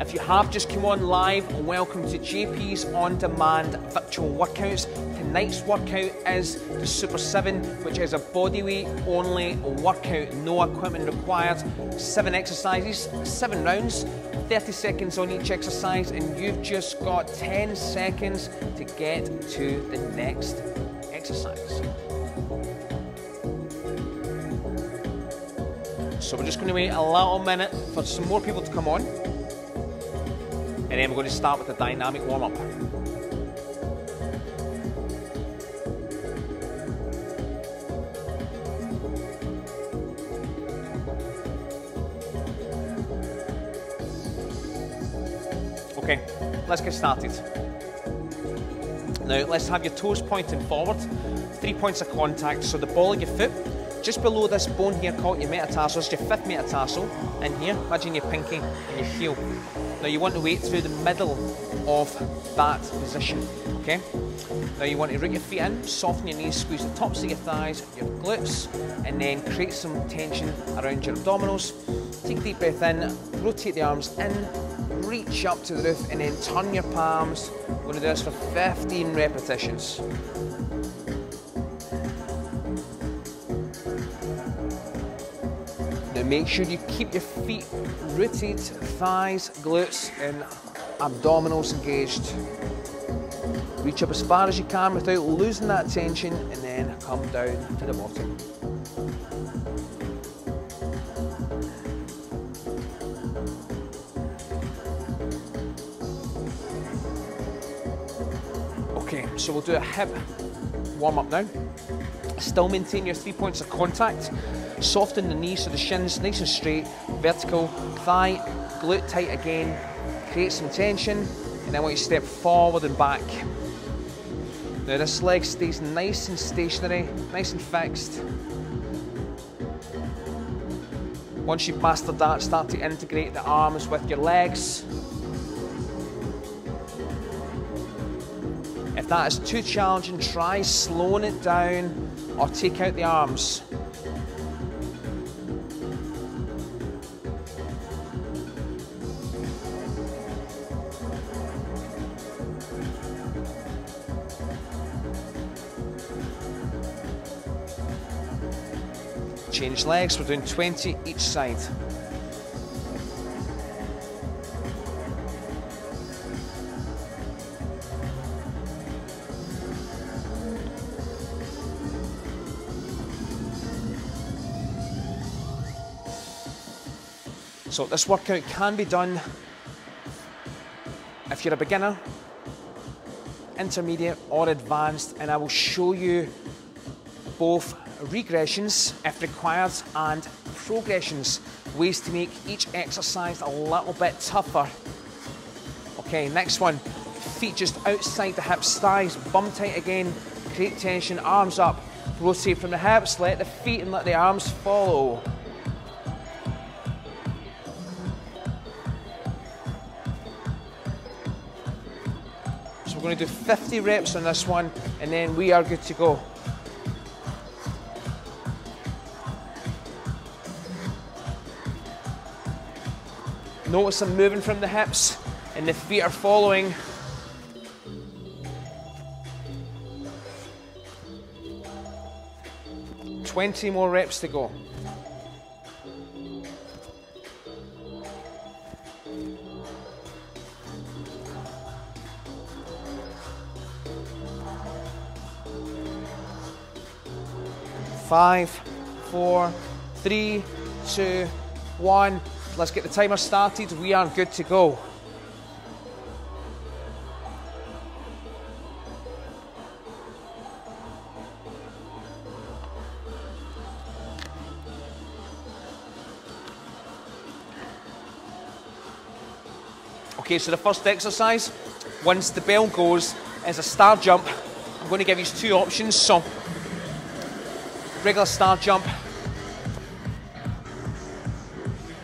If you have just come on live, welcome to JP's On Demand Virtual Workouts. Tonight's workout is the Super 7, which is a bodyweight only workout, no equipment required. Seven exercises, seven rounds, 30 seconds on each exercise, and you've just got 10 seconds to get to the next exercise. So we're just going to wait a little minute for some more people to come on. And then we're going to start with the dynamic warm-up. Okay, let's get started. Now let's have your toes pointing forward, three points of contact, so the ball of your foot just below this bone here called your metatarsal, it's your fifth metatarsal, in here, imagine your pinky and your heel. Now you want to wait through the middle of that position, okay? Now you want to root your feet in, soften your knees, squeeze the tops of your thighs, your glutes, and then create some tension around your abdominals. Take a deep breath in, rotate the arms in, reach up to the roof, and then turn your palms. We're to do this for 15 repetitions. Now make sure you keep your feet rooted, thighs, glutes, and abdominals engaged. Reach up as far as you can without losing that tension, and then come down to the bottom. Okay, so we'll do a hip warm up now. Still maintain your three points of contact. Soften the knees so the shins nice and straight, vertical, thigh, glute tight again. Create some tension, and then I want you to step forward and back. Now this leg stays nice and stationary, nice and fixed. Once you've mastered that, start to integrate the arms with your legs. If that is too challenging, try slowing it down or take out the arms. Change legs, we're doing 20 each side. So this workout can be done if you're a beginner, intermediate or advanced and I will show you both regressions if required and progressions, ways to make each exercise a little bit tougher. Okay, next one, feet just outside the hips, thighs, bum tight again, create tension, arms up, rotate from the hips, let the feet and let the arms follow. Going to do 50 reps on this one and then we are good to go. Notice I'm moving from the hips and the feet are following. Twenty more reps to go. Five, four, three, two, one. Let's get the timer started. We are good to go. Okay, so the first exercise, once the bell goes, is a star jump. I'm going to give you two options. So, regular star jump,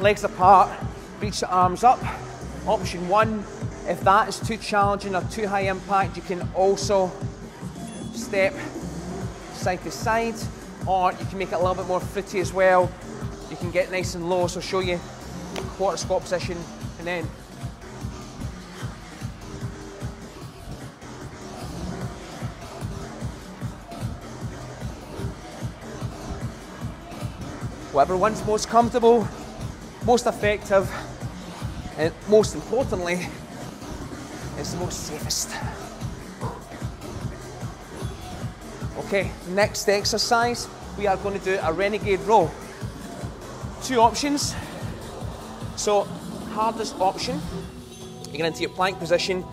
legs apart, reach the arms up. Option one, if that is too challenging or too high impact, you can also step side to side, or you can make it a little bit more fruity as well. You can get nice and low, so show you quarter squat position, and then whatever one's most comfortable, most effective, and most importantly, it's the most safest. Okay, next exercise, we are going to do a renegade row. Two options. So, hardest option, you get into your plank position,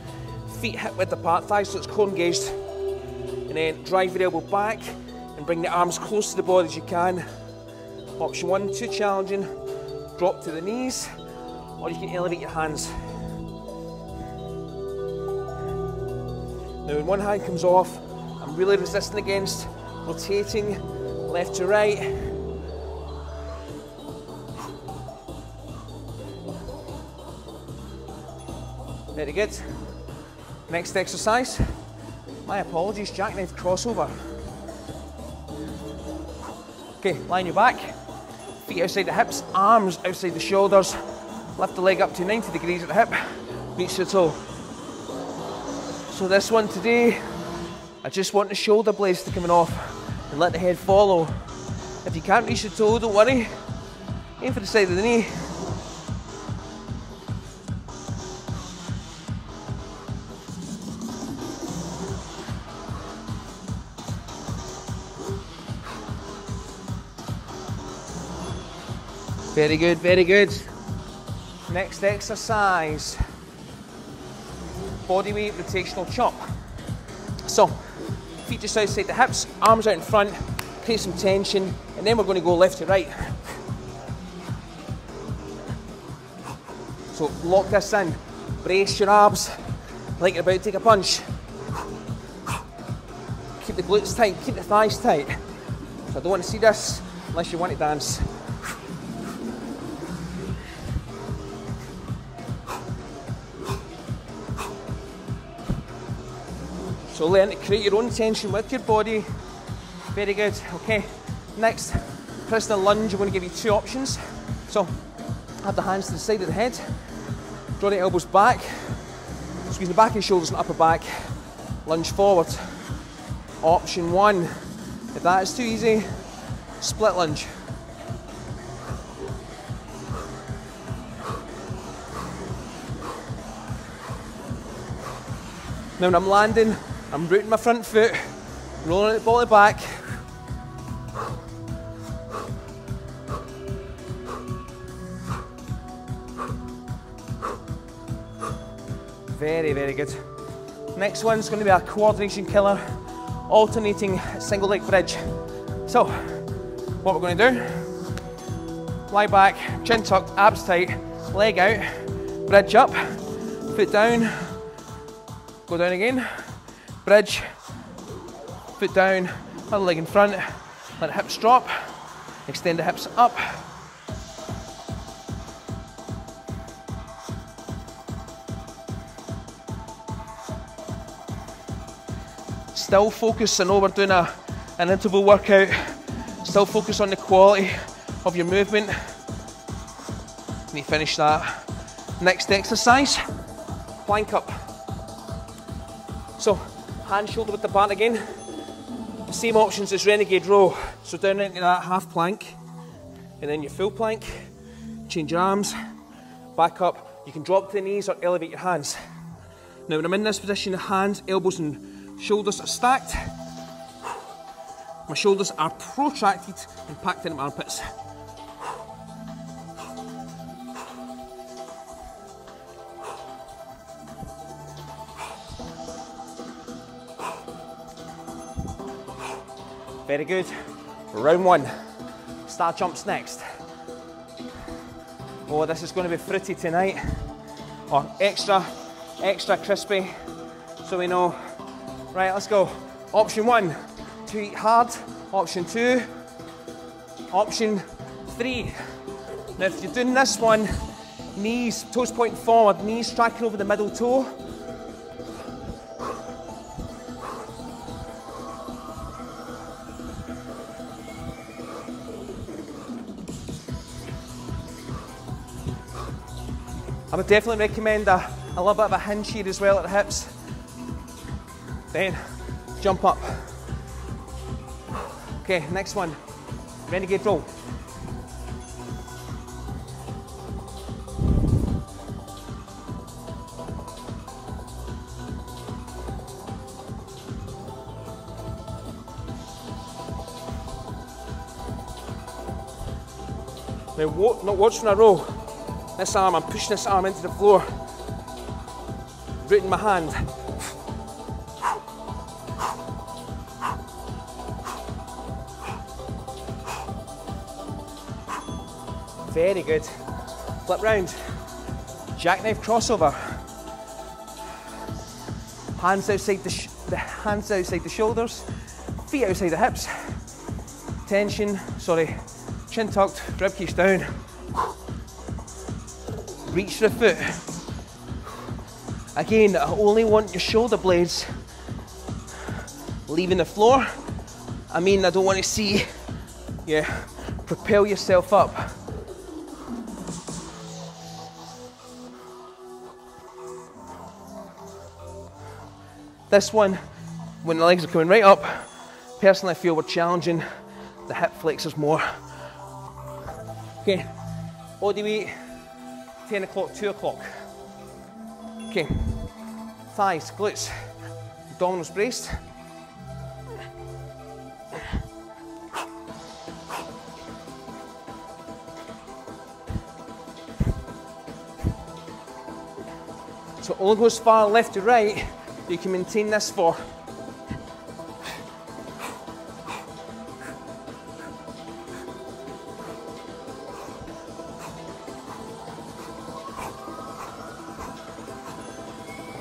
feet hip width apart, thighs so it's core engaged, and then drive your elbow back and bring the arms close to the body as you can. Option one, too challenging, drop to the knees, or you can elevate your hands. Now when one hand comes off, I'm really resisting against rotating left to right. Very good. Next exercise. My apologies, jackknife crossover. Okay, line your back, feet outside the hips, arms outside the shoulders. Lift the leg up to 90 degrees at the hip, reach the toe. So this one today, I just want the shoulder blades to come off and let the head follow. If you can't reach the toe, don't worry. Aim for the side of the knee. Very good, very good. Next exercise body weight rotational chop. So, feet just outside the hips, arms out in front, create some tension, and then we're going to go left to right. So, lock this in, brace your abs like you're about to take a punch. Keep the glutes tight, keep the thighs tight. So, I don't want to see this unless you want to dance. So learn to create your own tension with your body. Very good. Okay. Next, prisoner lunge. I'm going to give you two options. So have the hands to the side of the head. Draw the elbows back. Squeeze the back of your shoulders and upper back. Lunge forward. Option one. If that is too easy, split lunge. Now when I'm landing, I'm rooting my front foot, rolling the body back. Very, very good. Next one's going to be a coordination killer, alternating single leg bridge. So, what we're going to do, lie back, chin tucked, abs tight, leg out, bridge up, foot down, go down again, bridge, foot down, other leg in front, let hips drop, extend the hips up. Still focus, I know we're doing a, an interval workout, still focus on the quality of your movement. Let me finish that. Next exercise, plank up. So hand shoulder width apart again. The same options as renegade row. So down into that half plank, and then your full plank. Change your arms, back up. You can drop to the knees or elevate your hands. Now when I'm in this position, the hands, elbows and shoulders are stacked. My shoulders are protracted and packed into my armpits. Very good. Round one. Star jumps next. Oh, this is going to be fruity tonight. Or oh, extra, extra crispy. So we know. Right, let's go. Option one, to eat hard. Option two, option three. Now, if you're doing this one, knees, toes pointing forward, knees tracking over the middle toe. I would definitely recommend a, a little bit of a hinge here as well at the hips. Then jump up. Okay, next one. Renegade row. Now, watch, not watching when roll. This arm, I'm pushing this arm into the floor, rooting my hand. Very good. Flip round. Jackknife crossover. Hands outside the, the hands outside the shoulders, feet outside the hips. Tension, sorry, chin tucked, ribcage down. Reach the foot. Again, I only want your shoulder blades leaving the floor. I mean, I don't want to see you propel yourself up. This one, when the legs are coming right up, personally I feel we're challenging the hip flexors more. Okay, body weight, 10 o'clock, 2 o'clock. Okay, thighs, glutes, abdominals braced. So only goes far left to right you can maintain this for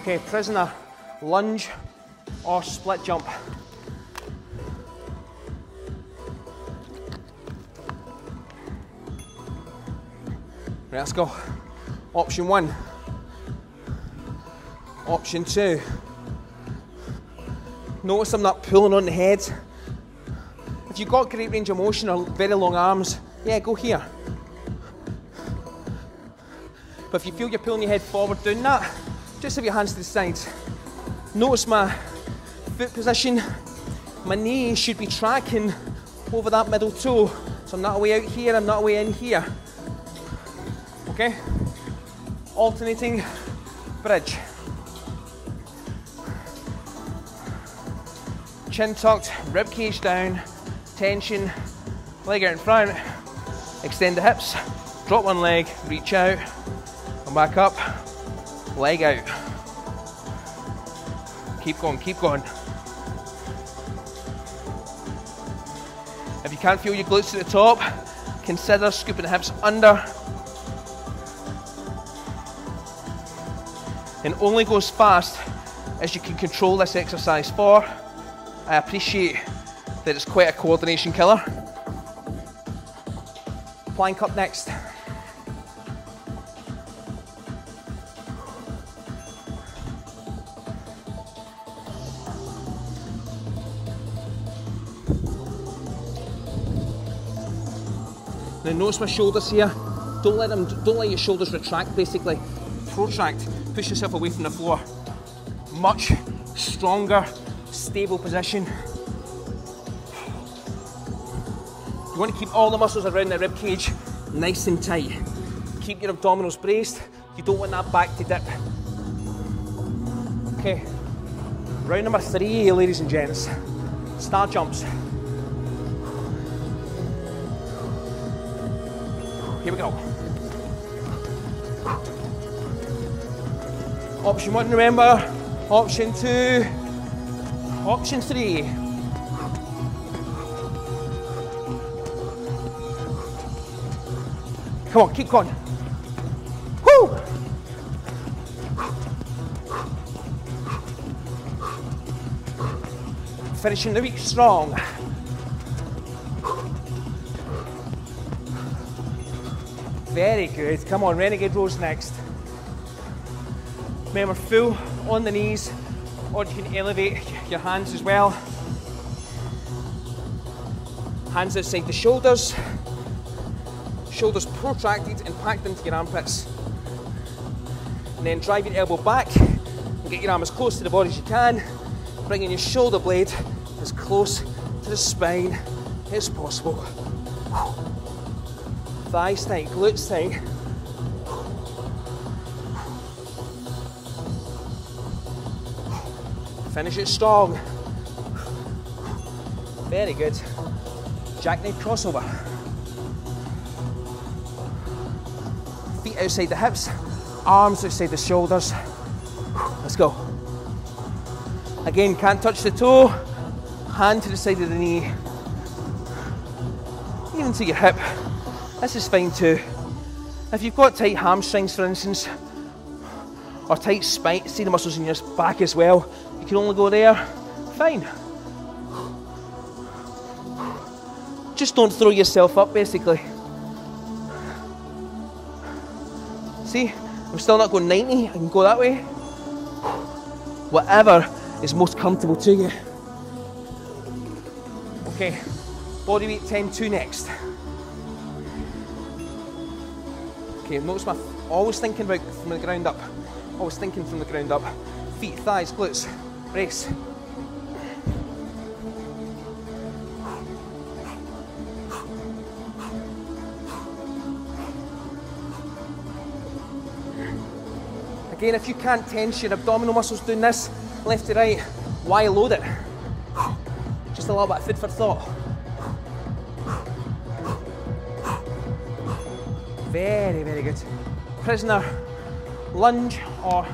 Okay, prisoner, lunge or split jump. Right, let's go. Option one. Option two. Notice I'm not pulling on the head. If you've got great range of motion or very long arms, yeah, go here. But if you feel you're pulling your head forward doing that, just have your hands to the sides. Notice my foot position. My knee should be tracking over that middle toe. So I'm not away out here, I'm not away in here. Okay? Alternating bridge. chin tucked, rib cage down, tension, leg out in front, extend the hips, drop one leg, reach out, come back up, leg out. Keep going, keep going. If you can't feel your glutes at the top, consider scooping the hips under. And only go as fast as you can control this exercise for. I appreciate that it's quite a coordination killer. Plank up next. Notice my shoulders here. Don't let them don't let your shoulders retract basically. Protract. Push yourself away from the floor. Much stronger stable position. You want to keep all the muscles around the rib cage nice and tight. Keep your abdominals braced. You don't want that back to dip. Okay, round number three, ladies and gents. Star jumps. Option one, remember. Option two, Option three. Come on, keep going. Woo! Finishing the week strong. Very good. Come on, Renegade rows next. Remember, full on the knees, or you can elevate your hands as well. Hands outside the shoulders. Shoulders protracted and packed into your armpits. And then drive your elbow back and get your arm as close to the body as you can, bringing your shoulder blade as close to the spine as possible. Thighs tight, glutes tight. Finish it strong. Very good. Jackknife crossover. feet outside the hips, arms outside the shoulders. Let's go. Again, can't touch the toe, hand to the side of the knee, even to your hip. This is fine too. If you've got tight hamstrings, for instance, or tight spine, see the muscles in your back as well, you can only go there, fine. Just don't throw yourself up, basically. See, I'm still not going 90, I can go that way. Whatever is most comfortable to you. Okay, body weight 10 2 next. Okay, notice my always thinking about from the ground up. Always thinking from the ground up. Feet, thighs, glutes. Brace. Again, if you can't tense your abdominal muscles doing this, left to right, why load it? Just a little bit of food for thought. Very, very good. Prisoner, lunge or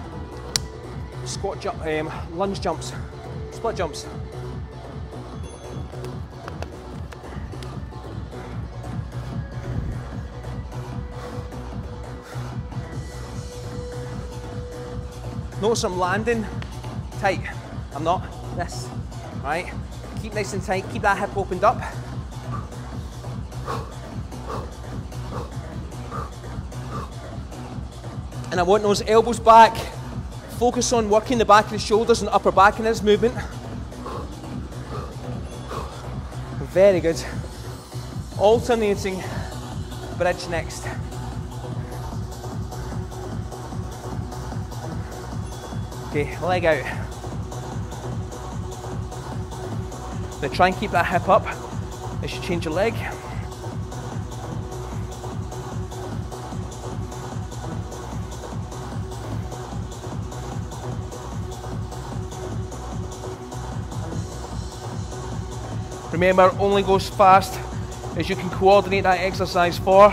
squat jump, um, lunge jumps, split jumps. Notice I'm landing tight. I'm not. This. Right? Keep nice and tight. Keep that hip opened up. And I want those elbows back. Focus on working the back of the shoulders and upper back in this movement. Very good. Alternating bridge next. Okay, leg out. Now try and keep that hip up as you change your leg. Remember, only goes fast as you can coordinate that exercise for.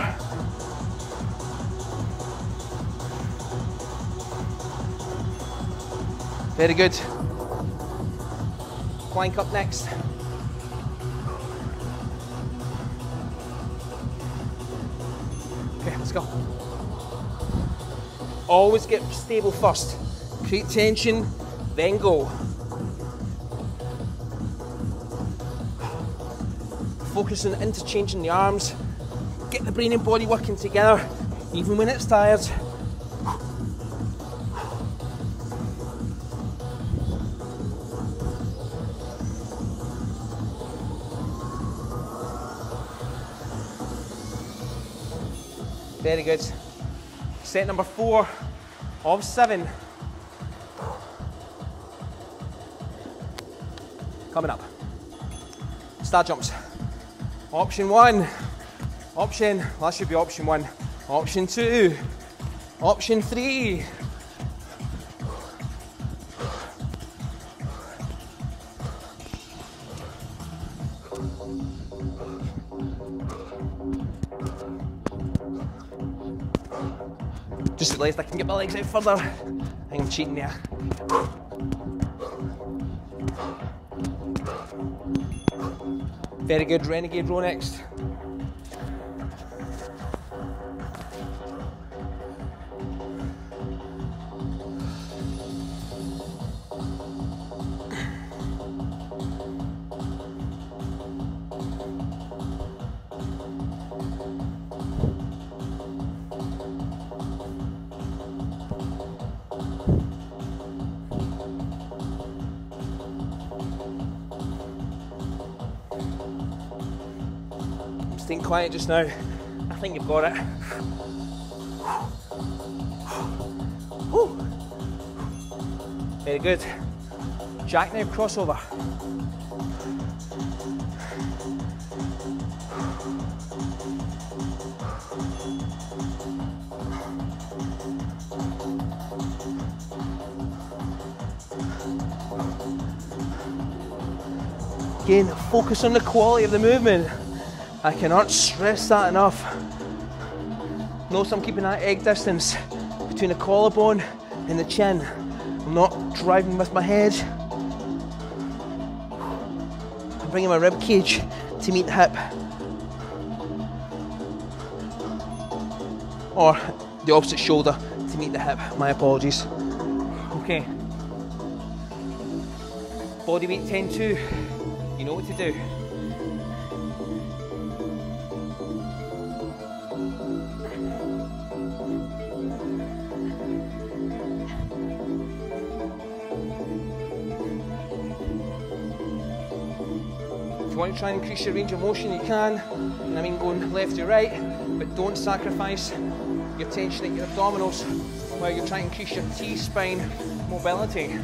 Very good. Plank up next. Okay, let's go. Always get stable first. Create tension, then go. Focus on interchanging the arms. Get the brain and body working together, even when it's tired. Very good. Set number four of seven. Coming up. Star jumps. Option one. Option, that should be option one. Option two. Option three. Just realised I can get my legs out further. I think I'm cheating there. Very good, Renegade row next. Just now. I think you've got it. Very good. Jackknife crossover. Again, focus on the quality of the movement. I cannot stress that enough. Notice I'm keeping that egg distance between the collarbone and the chin. I'm not driving with my head. I'm bringing my rib cage to meet the hip. Or the opposite shoulder to meet the hip. My apologies. Okay. Body weight 10 2. You know what to do. Try and increase your range of motion, you can. And I mean going left to right, but don't sacrifice your tension at your abdominals while you're trying to increase your T-spine mobility.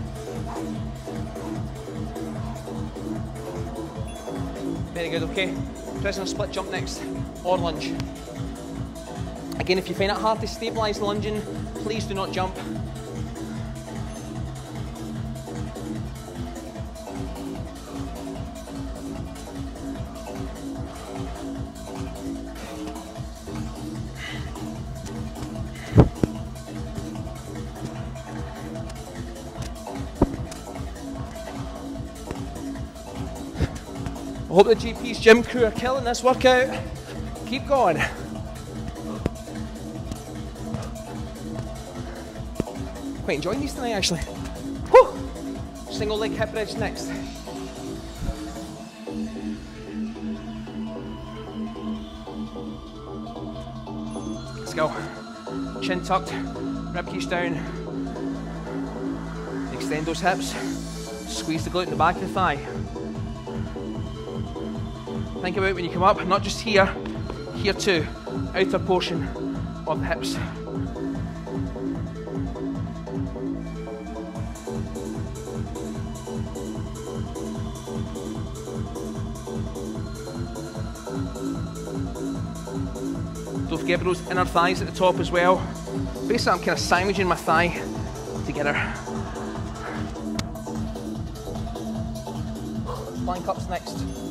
Very good, okay. Prisoner split jump next, or lunge. Again, if you find it hard to stabilise lunging, please do not jump. Hope the JP's gym crew are killing this workout. Keep going. Quite enjoying these tonight actually. Single leg hip bridge next. Let's go. Chin tucked, rib cage down. Extend those hips. Squeeze the glute in the back of the thigh. Think about when you come up, not just here, here too, outer portion of the hips. Don't forget those inner thighs at the top as well. Basically, I'm kind of sandwiching my thigh together. Plank ups next.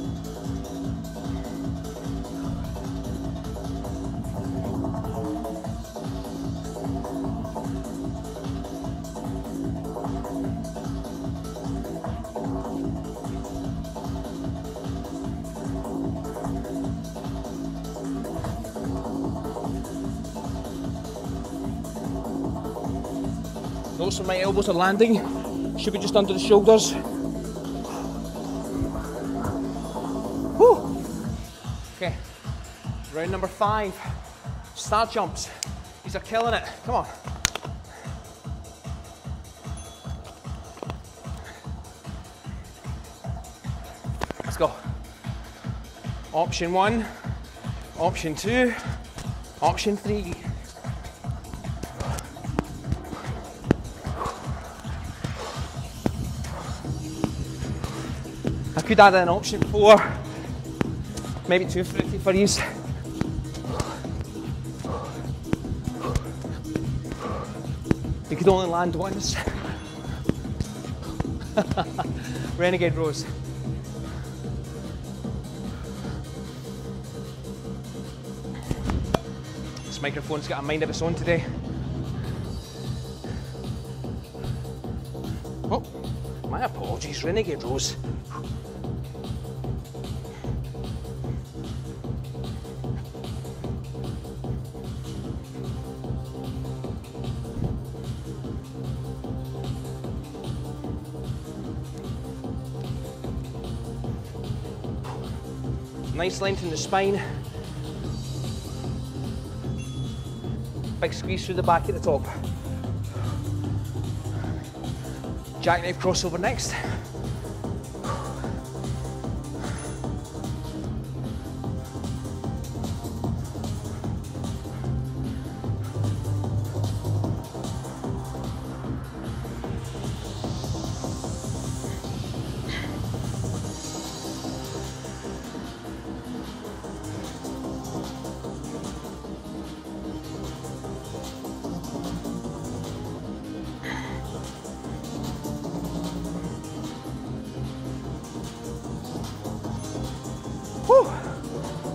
Elbows are landing. Should be just under the shoulders. Whew. Okay, round number five. Star jumps. These are killing it. Come on. Let's go. Option one, option two, option three. Could add an option four, maybe two fifty for these. You could only land once. Renegade rows. This microphone's got a mind of its own today. Oh, my apologies, Renegade rows. Nice length in the spine. Big squeeze through the back at the top. Jackknife crossover next.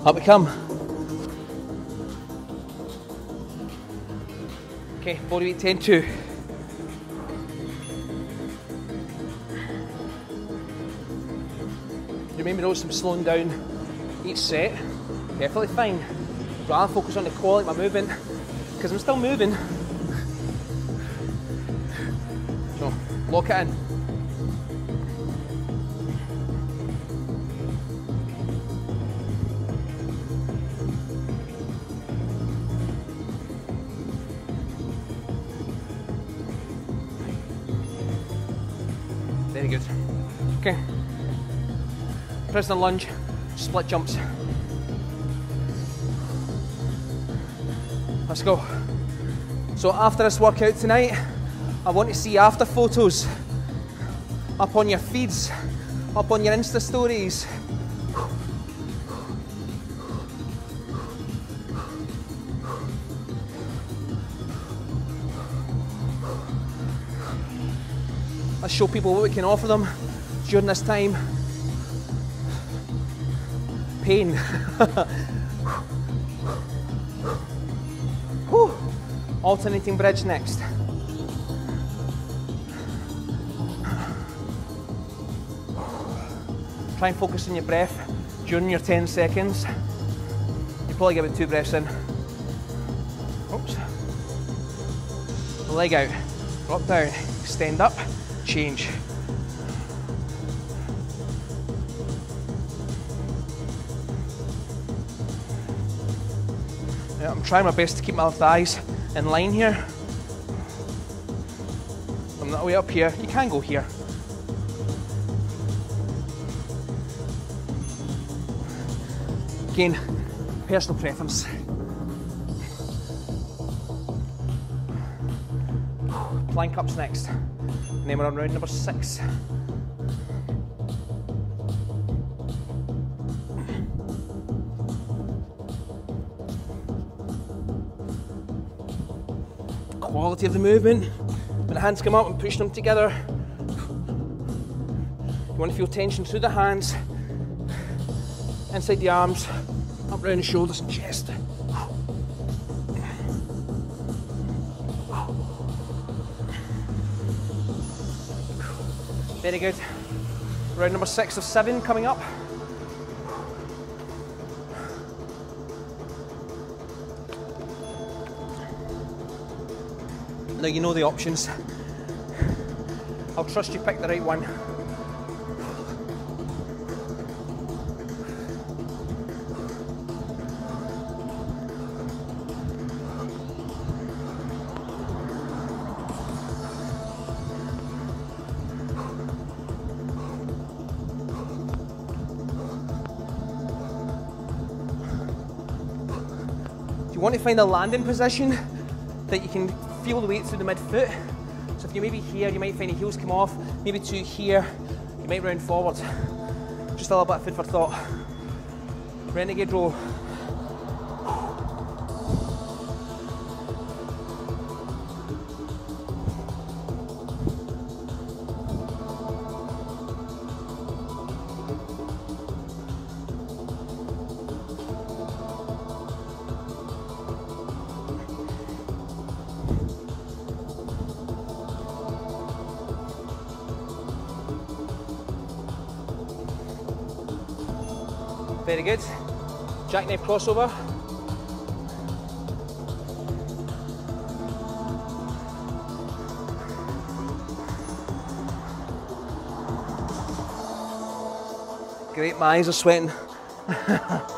Up we come. Okay, body weight 10 2. You may notice I'm slowing down each set. Definitely fine. Rather focus on the quality of my movement because I'm still moving. So, lock it in. The lunge, split jumps. Let's go. So after this workout tonight, I want to see after photos up on your feeds, up on your Insta stories. Let's show people what we can offer them during this time. Pain. Alternating bridge next. Try and focus on your breath during your 10 seconds. You probably give it two breaths in. Oops. Leg out, drop down, stand up, change. I'm trying my best to keep my thighs in line here. I'm not way up here. You can go here. Again, personal preference. Plank ups next. And then we're on round number six. Quality of the movement. When the hands come up and push them together. You want to feel tension through the hands, inside the arms, up around the shoulders and chest. Very good. Round number six of seven coming up. Now you know the options. I'll trust you pick the right one. You want to find a landing position that you can feel the weight through the midfoot. So if you maybe here, you might find your heels come off, maybe two here, you might round forward. Just a little bit of food for thought. Renegade row. Jackknife crossover. Great, my eyes are sweating.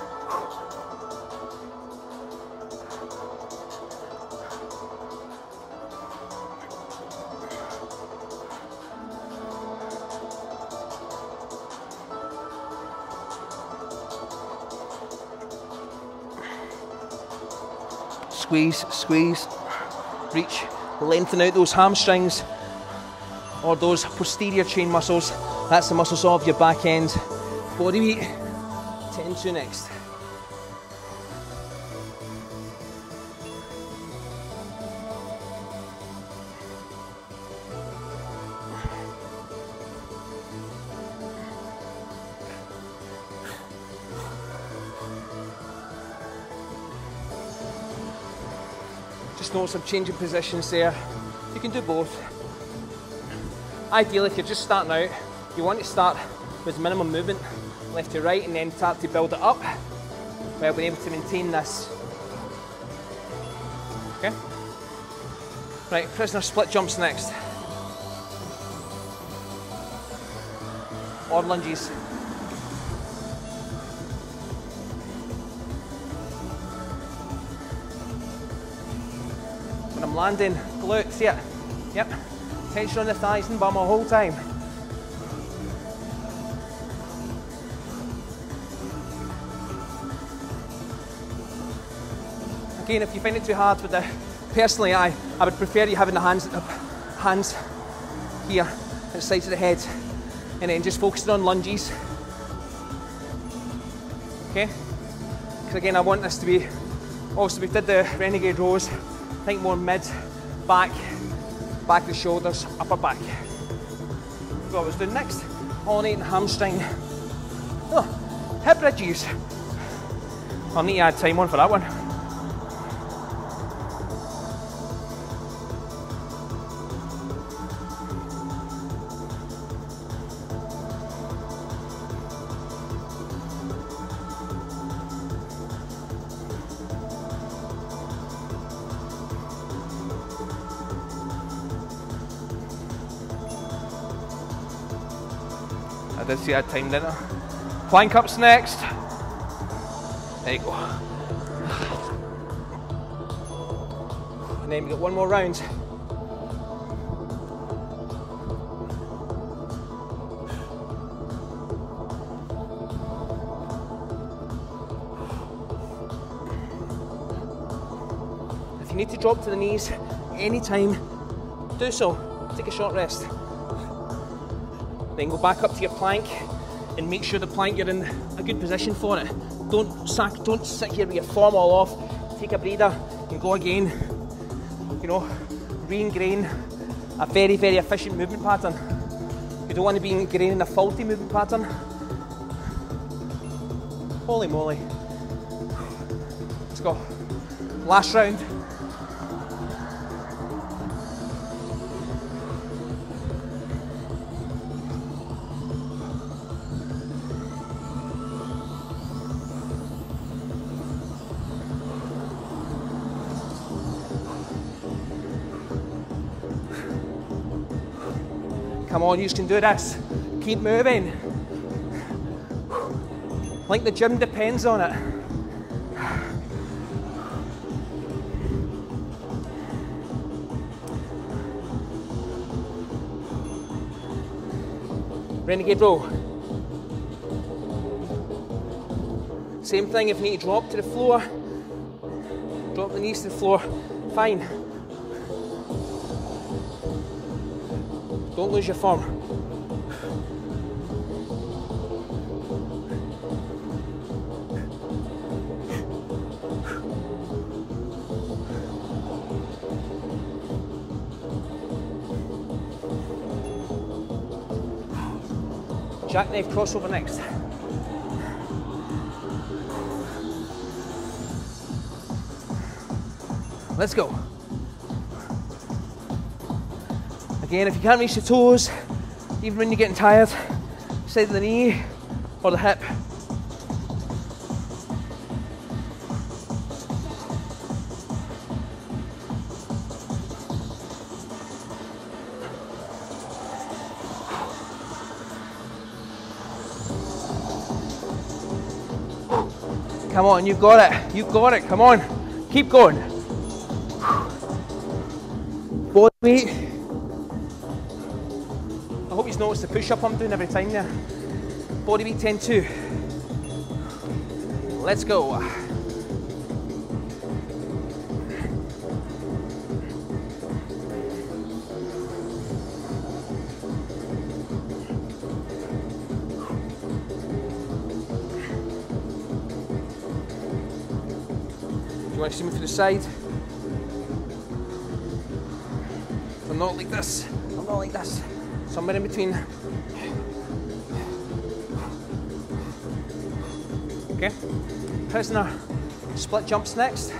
Squeeze, squeeze, reach, lengthen out those hamstrings or those posterior chain muscles. That's the muscles of your back end. Body weight, 10 to next. Notice I'm changing positions there. You can do both. Ideally, if you're just starting out, you want to start with minimum movement, left to right, and then start to build it up while being able to maintain this. Okay? Right, prisoner split jumps next. Or lunges. Landing, glutes here. Yep. Tension on the thighs and bum the whole time. Again, if you find it too hard with the, personally I, I would prefer you having the hands, uh, hands here at the sides of the head and then just focusing on lunges. Okay? Because again, I want this to be, obviously we did the renegade rows, think more mid, back, back the shoulders, upper back. What I was doing next, alternating hamstring. Oh, hip bridges. I'll need to add time on for that one. See I timed it. Plank ups next. There you go. And then we got one more round. If you need to drop to the knees anytime, do so. Take a short rest. Then go back up to your plank and make sure the plank you're in a good position for it. Don't sack, don't sit here with your form all off. Take a breather and go again. You know, re-ingrain a very, very efficient movement pattern. You don't want to be ingraining a faulty movement pattern. Holy moly. Let's go. Last round. On, you can do this. Keep moving. Like the gym depends on it. Renegade row. Same thing if you need to drop to the floor, drop the knees to the floor, fine. Don't lose your form. Jackknife crossover next. Let's go. Again, if you can't reach the toes, even when you're getting tired, side of the knee or the hip. Come on, you've got it. You've got it. Come on. Keep going. Body weight notice the push up I'm doing every time there. Body weight 10 2. Let's go. you want to see me to the side? I'm not like this. I'm not like this somewhere in between. Okay, prisoner split jumps next.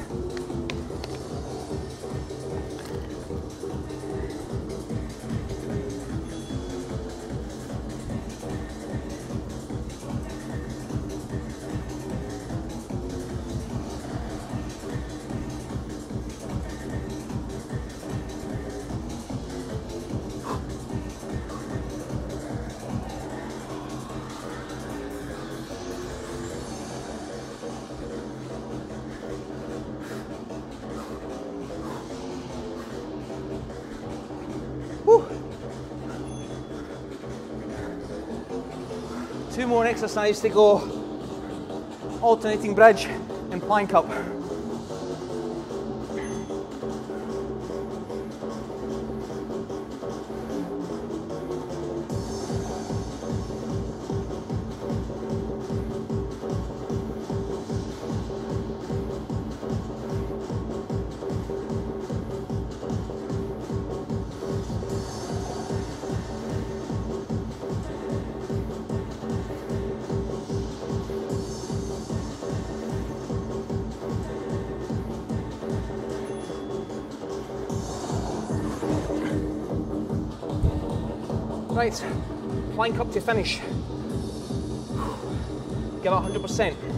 More exercises to go. Alternating bridge and plank up. Right, plank up to finish. Give it 100%.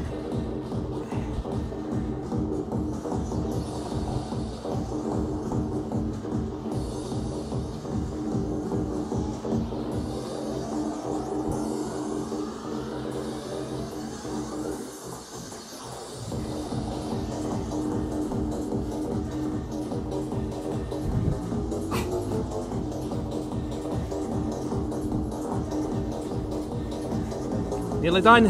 Nearly done.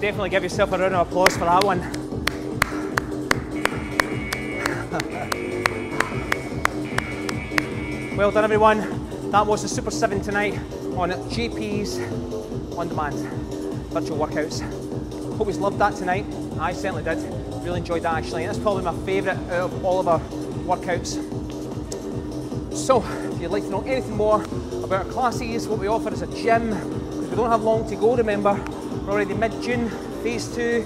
Definitely give yourself a round of applause for that one. well done everyone. That was the Super 7 tonight on JP's On Demand virtual workouts. Hope you loved that tonight. I certainly did. Really enjoyed that actually. That's probably my favourite out of all of our workouts. So, if you'd like to know anything more about our classes, what we offer as a gym, because we don't have long to go, remember, we're already mid-June, phase two,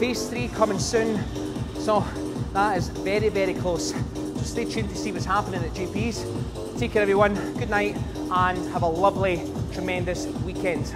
phase three coming soon. So that is very, very close. So stay tuned to see what's happening at JP's. Take care everyone, good night, and have a lovely, tremendous weekend.